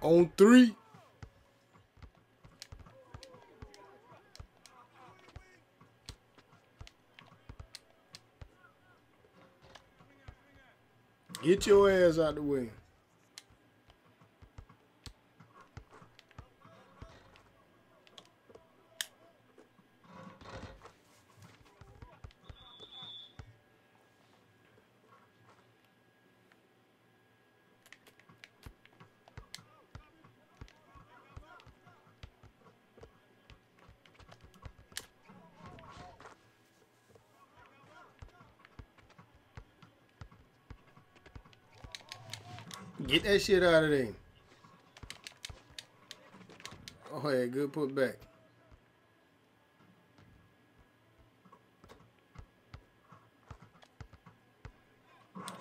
On three. Get your ass out the way. Get that shit out of there. Oh, yeah, good put back.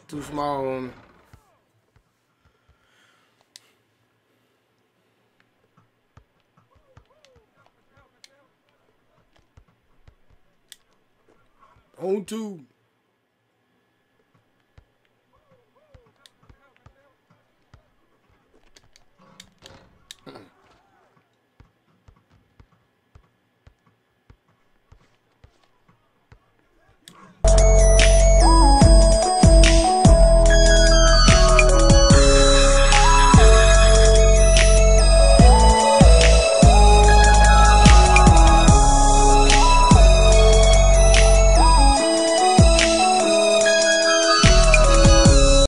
Too small on me. On two.